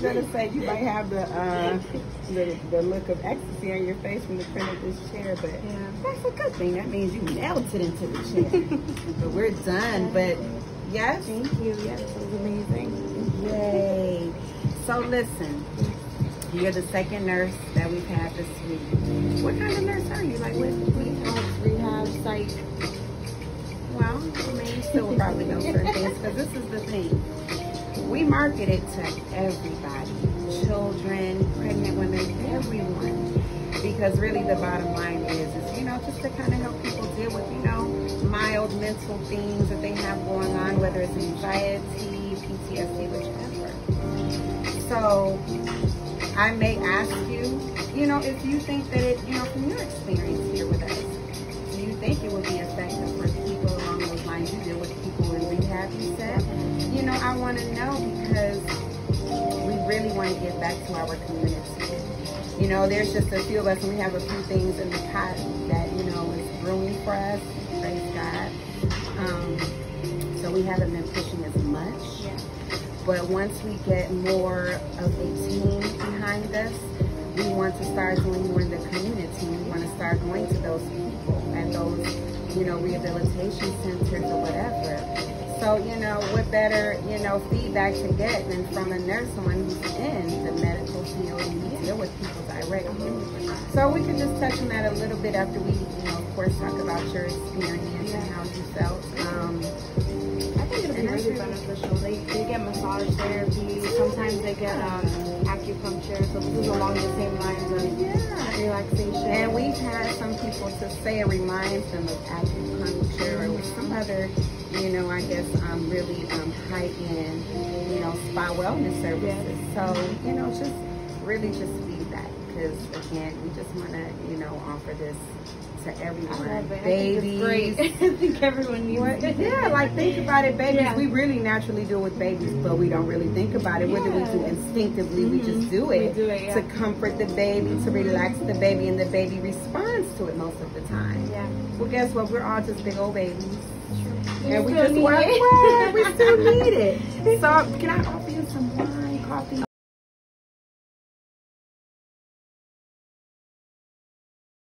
Was gonna say you might have the uh, the, the look of ecstasy on your face from the print of this chair, but Yeah. that's a good thing. That means you melted into the chair. but we're done. But yes, Thank you. Yes, it was amazing. yay! So listen, you're the second nurse that we've had this week. What kind of nurse are you? Like what? what rehab, site. Well, I mean, you still probably know certain things because this is the thing. We market it to everybody children, pregnant women, everyone. Because really the bottom line is, is, you know, just to kind of help people deal with, you know, mild mental things that they have going on, whether it's anxiety, PTSD, whichever. So I may ask you, you know, if you think that it, you know, from your experience here with us, do you think it would be effective for people along those lines? You deal with rehab, you said. You know, I want to know because we really want to get back to our community. You know, there's just a few of us, and we have a few things in the pot that you know is brewing for us. Praise God. Um, so we haven't been pushing as much. But once we get more of a team behind us, we want to start doing more in the community. We want to start going to those people and those, you know, rehabilitation centers or whatever. So, you know, what better, you know, feedback to get than from a nurse, someone who's in the medical field and you deal with people directly. So we could just touch on that a little bit after we, you know, of course, talk about your experience and how you felt. Um, I think it'll be And that's really really- beneficial. They, they get massage therapy. Sometimes they get um, acupuncture. So this is along the same lines of yeah. relaxation. And we've had to say it reminds them of acupuncture or some other, you know, I guess um, really um, high-end, you know, spa wellness services. So, you know, just really just feedback because, again, we just want to, you know, offer this to everyone. Babies. I think. I think everyone needs What- it. Yeah, like think about it, babies. Yeah. We really naturally deal with babies, but we don't really think about it. What do we do Yeah. instinctively? We just mm-hmm. do We it, do it, yeah. to comfort the baby, to relax the baby, and the baby responds to it most of the time. Yeah. Well, guess what? We're all just big old babies, We and we just work. it. We still need it. So, can I offer you some wine, coffee?